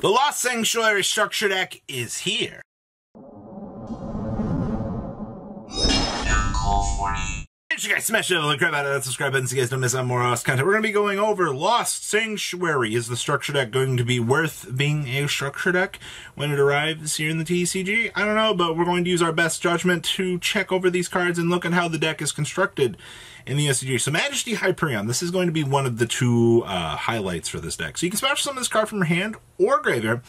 The Lost Sanctuary structure deck is here. Make sure you guys smash it, like, of that subscribe button so you guys don't miss out more Lost content. We're going to be going over Lost Sanctuary. Is the structure deck going to be worth being a structure deck when it arrives here in the TCG? I don't know, but we're going to use our best judgment to check over these cards and look at how the deck is constructed in the OCG. So Majesty Hyperion, this is going to be one of the two uh, highlights for this deck. So you can smash some of this card from your hand or graveyard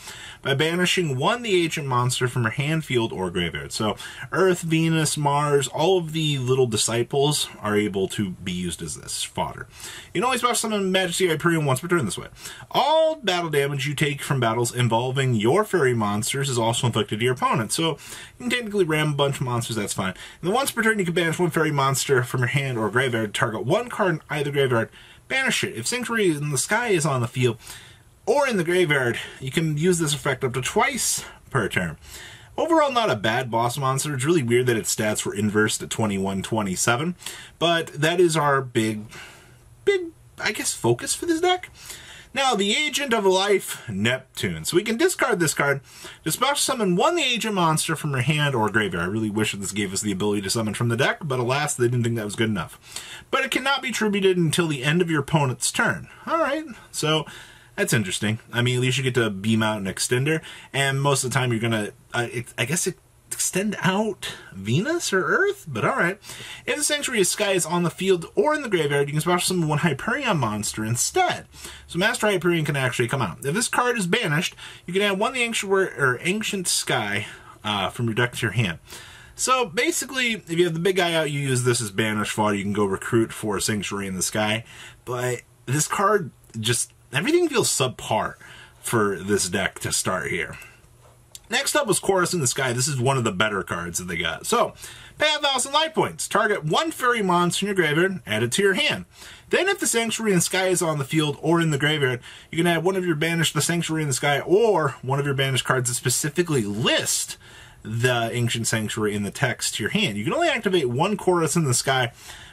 by banishing one the agent monster from your hand, field, or graveyard. So Earth, Venus, Mars, all of the little disciples are able to be used as this fodder. You can only special summon Majesty Hyperion once per turn this way. All battle damage you take from battles involving your fairy monsters is also inflicted to your opponent. So you can technically ram a bunch of monsters, that's fine. And then once per turn you can banish one fairy monster from your hand or graveyard, target one card in either graveyard, banish it. If Sanctuary in the Sky is on the field or in the graveyard, you can use this effect up to twice per turn. Overall, not a bad boss monster. It's really weird that its stats were inversed at 21-27, but that is our big, big, I guess, focus for this deck. Now, the Agent of Life, Neptune. So we can discard this card special summon one the Agent monster from your hand or graveyard. I really wish that this gave us the ability to summon from the deck, but alas, they didn't think that was good enough. But it cannot be tributed until the end of your opponent's turn. Alright, so that's interesting. I mean, at least you get to beam out an extender, and most of the time you're gonna, uh, it, I guess it extend out Venus or Earth, but alright. If the Sanctuary of Sky is on the field or in the graveyard, you can special summon one Hyperion monster instead. So Master Hyperion can actually come out. If this card is banished, you can add one the Ancient, or Ancient Sky uh, from your deck to your hand. So basically, if you have the big guy out, you use this as banish fodder. You can go recruit for Sanctuary in the Sky. But this card just, everything feels subpar for this deck to start here. Next up was Chorus in the Sky. This is one of the better cards that they got. So, pay thousand life points. Target one fairy monster in your graveyard, add it to your hand. Then if the Sanctuary in the Sky is on the field or in the graveyard, you can add one of your banished the Sanctuary in the Sky or one of your banished cards that specifically list the Ancient Sanctuary in the text to your hand. You can only activate one Chorus in the Sky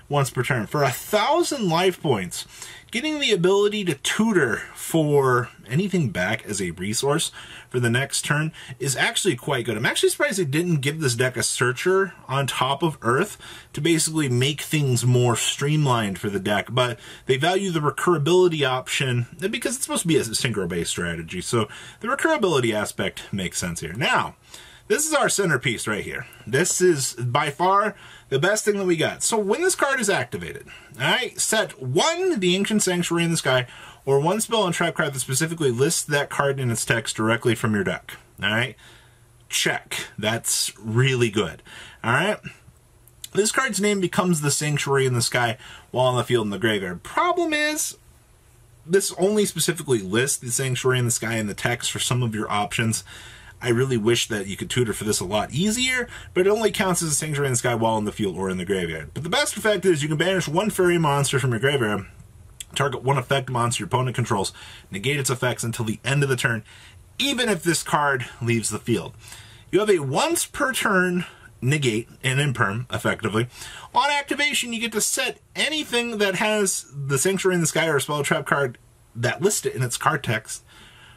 once per turn. For a thousand life points, getting the ability to tutor for anything back as a resource for the next turn is actually quite good. I'm actually surprised they didn't give this deck a searcher on top of Earth to basically make things more streamlined for the deck, but they value the recurability option because it's supposed to be a synchro-based strategy, so the recurability aspect makes sense here. Now, this is our centerpiece right here. This is by far the best thing that we got. So when this card is activated, alright, set one, the Ancient Sanctuary in the Sky, or one spell and trap card that specifically lists that card in its text directly from your deck. Alright? Check. That's really good. Alright? This card's name becomes the Sanctuary in the Sky while on the field in the graveyard. Problem is, this only specifically lists the Sanctuary in the Sky in the text for some of your options. I really wish that you could tutor for this a lot easier, but it only counts as a Sanctuary in the Sky while in the field or in the graveyard. But the best effect is you can banish one fairy monster from your graveyard, target one effect monster your opponent controls, negate its effects until the end of the turn, even if this card leaves the field. You have a once per turn negate and imperm, effectively. On activation, you get to set anything that has the Sanctuary in the Sky or a spell trap card that lists it in its card text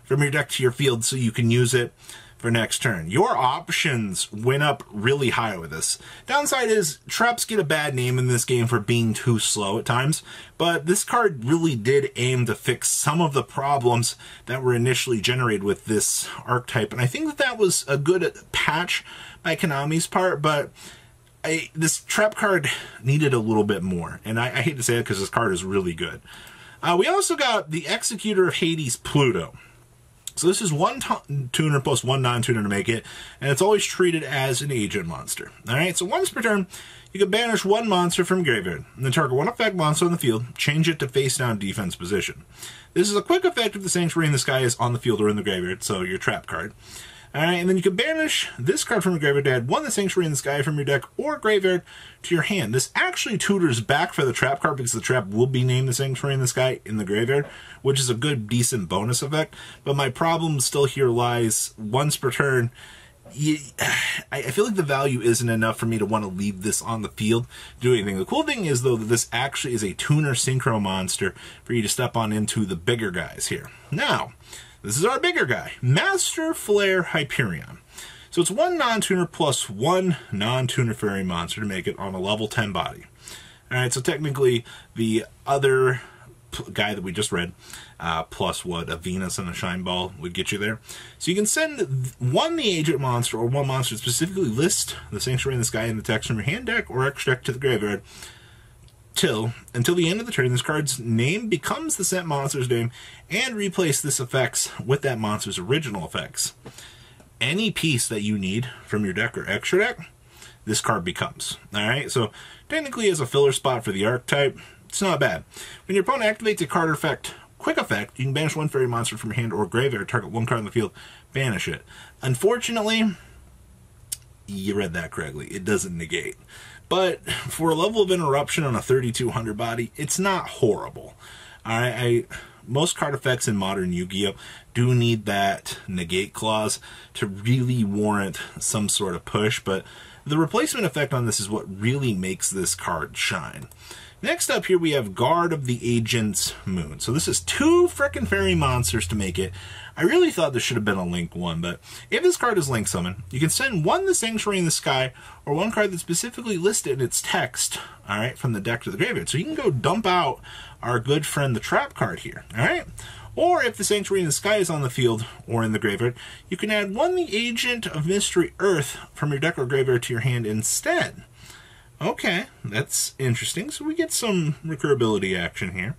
from your deck to your field so you can use it for next turn. Your options went up really high with this. Downside is traps get a bad name in this game for being too slow at times, but this card really did aim to fix some of the problems that were initially generated with this archetype, and I think that that was a good patch by Konami's part, but I, this trap card needed a little bit more, and I, I hate to say it because this card is really good. Uh, we also got the Executor of Hades Pluto. So this is one tuner plus one non-tuner to make it, and it's always treated as an agent monster. Alright, so once per turn, you can banish one monster from graveyard, and then target one effect monster on the field, change it to face down defense position. This is a quick effect if the Sanctuary in the Sky is on the field or in the graveyard, so your trap card. Alright, and then you can banish this card from your graveyard to add one the Sanctuary in the Sky from your deck or graveyard to your hand. This actually tutors back for the trap card because the trap will be named the Sanctuary in the Sky in the graveyard, which is a good, decent bonus effect. But my problem still here lies once per turn. You, I feel like the value isn't enough for me to want to leave this on the field, do anything. The cool thing is, though, that this actually is a tuner synchro monster for you to step on into the bigger guys here. Now, This is our bigger guy, Master Flare Hyperion. So it's one non-tuner plus one non-tuner fairy monster to make it on a level 10 body. Alright, so technically the other guy that we just read, uh, plus what a Venus and a Shine Ball would get you there. So you can send one the agent monster or one monster specifically list the Sanctuary in the Sky in the text from your hand deck or extract to the graveyard till until the end of the turn this card's name becomes the sent monster's name and replace this effects with that monster's original effects. Any piece that you need from your deck or extra deck, this card becomes. Alright, so technically as a filler spot for the archetype, it's not bad. When your opponent activates a card effect, quick effect, you can banish one fairy monster from your hand or graveyard, target one card in the field, banish it. Unfortunately, you read that correctly. It doesn't negate. But for a level of interruption on a 3200 body, it's not horrible. I, I most card effects in modern Yu-Gi-Oh do need that negate clause to really warrant some sort of push, but the replacement effect on this is what really makes this card shine. Next up here we have Guard of the Agent's Moon. So this is two frickin' fairy monsters to make it. I really thought this should have been a link one, but if this card is link summon, you can send one the Sanctuary in the Sky or one card that's specifically listed in its text, alright, from the deck to the graveyard. So you can go dump out our good friend the Trap card here, alright? Or if the Sanctuary in the Sky is on the field or in the graveyard, you can add one the Agent of Mystery Earth from your deck or graveyard to your hand instead. Okay, that's interesting. So we get some recurability action here.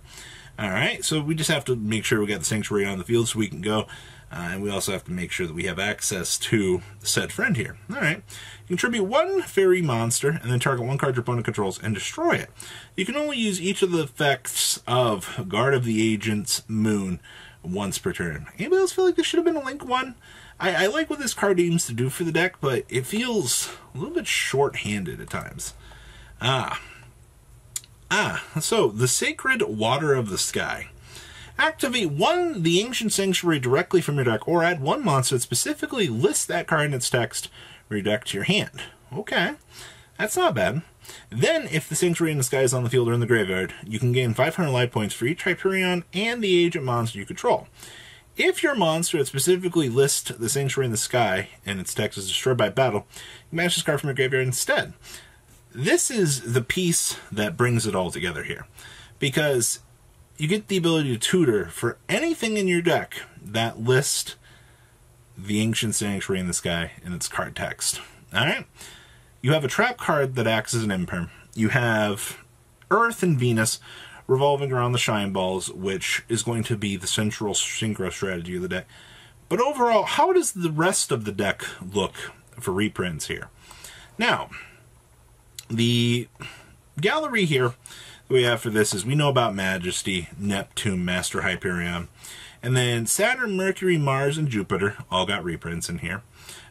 All right, so we just have to make sure we got the sanctuary on the field so we can go. Uh, and we also have to make sure that we have access to said friend here. All right. Contribute one fairy monster and then target one card your opponent controls and destroy it. You can only use each of the effects of Guard of the Agent's Moon once per turn. Anybody else feel like this should have been a link one? I, I like what this card aims to do for the deck, but it feels a little bit short-handed at times. Ah. Ah, so the Sacred Water of the Sky. Activate one the Ancient Sanctuary directly from your deck, or add one monster that specifically lists that card in its text from your deck to your hand. Okay, that's not bad. Then, if the Sanctuary in the Sky is on the field or in the graveyard, you can gain 500 life points for each Hyperion and the agent monster you control. If your monster that specifically lists the Sanctuary in the Sky and its text is destroyed by battle, you match this card from your graveyard instead this is the piece that brings it all together here. Because you get the ability to tutor for anything in your deck that list the Ancient Sanctuary in the Sky in its card text. Alright? You have a trap card that acts as an imperm. You have Earth and Venus revolving around the Shine Balls, which is going to be the central synchro strategy of the deck. But overall, how does the rest of the deck look for reprints here? Now, the gallery here that we have for this is we know about Majesty, Neptune, Master Hyperion, and then Saturn, Mercury, Mars, and Jupiter all got reprints in here.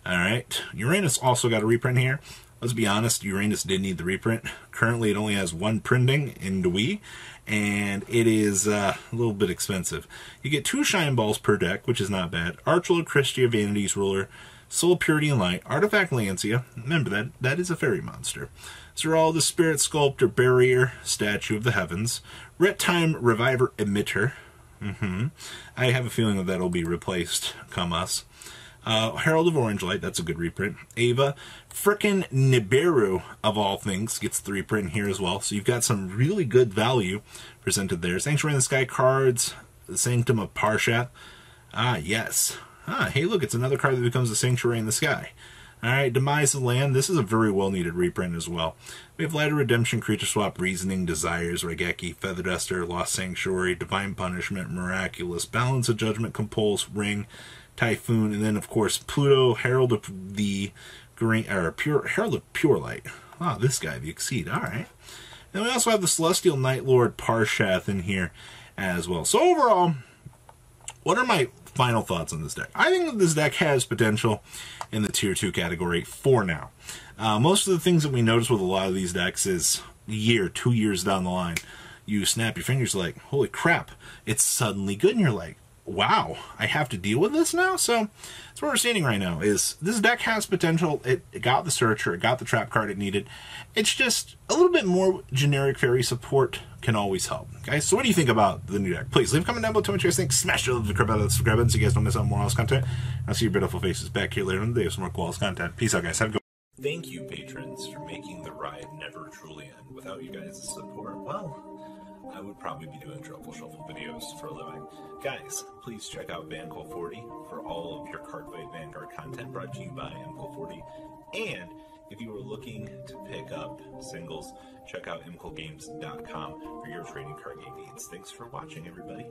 All right, Uranus also got a reprint here. Let's be honest, Uranus did need the reprint. Currently, it only has one printing in Dewey, and it is uh, a little bit expensive. You get two Shine Balls per deck, which is not bad. Archlord Kristya, Vanity's Ruler, Soul Purity and Light, Artifact Lancea, Remember that that is a fairy monster. Zeral, the Spirit Sculptor Barrier, Statue of the Heavens, Ret Time Reviver Emitter. Mm-hmm. I have a feeling that that'll be replaced come us. Uh, Herald of Orange Light, that's a good reprint. Ava, frickin' Nibiru, of all things, gets the reprint here as well. So you've got some really good value presented there. Sanctuary in the Sky cards, the Sanctum of Parshath. Ah, yes. Ah, hey, look, it's another card that becomes a Sanctuary in the Sky. Alright, Demise of Land. This is a very well needed reprint as well. We have Light of Redemption, Creature Swap, Reasoning, Desires, Raigeki, Feather Duster, Lost Sanctuary, Divine Punishment, Miraculous, Balance of Judgment, Compulse, Ring, Typhoon, and then of course Pluto, Herald of the Green, or Pure, Herald of Pure Light. Ah, this guy, the Exceed. Alright. Then we also have the Celestial Knightlord Parshath in here as well. So overall, what are my final thoughts on this deck? I think this deck has potential in the tier 2 category for now. Uh, most of the things that we notice with a lot of these decks is year, two years down the line, you snap your fingers like, holy crap, it's suddenly good, and you're like, wow, I have to deal with this now. So that's where we're standing right now. Is this deck has potential? It, it got the searcher, it got the trap card it needed. It's just a little bit more generic fairy support can always help. Guys, so what do you think about the new deck? Please leave a comment down below. Tell me what you guys think. Smash the the subscribe button so you guys don't miss out on more else content. I'll see your beautiful faces back here later in the day with some more cool content. Peace out, guys. Have a good. One. Thank you, patrons, for making the ride never truly end. Without you guys' support, well. I would probably be doing Truffle Shuffle videos for a living. Guys, please check out Vanquill40 for all of your Cardfight Vanguard content brought to you by MKohl40. And if you are looking to pick up singles, check out mkohlgames.com for your trading card game needs. Thanks for watching, everybody.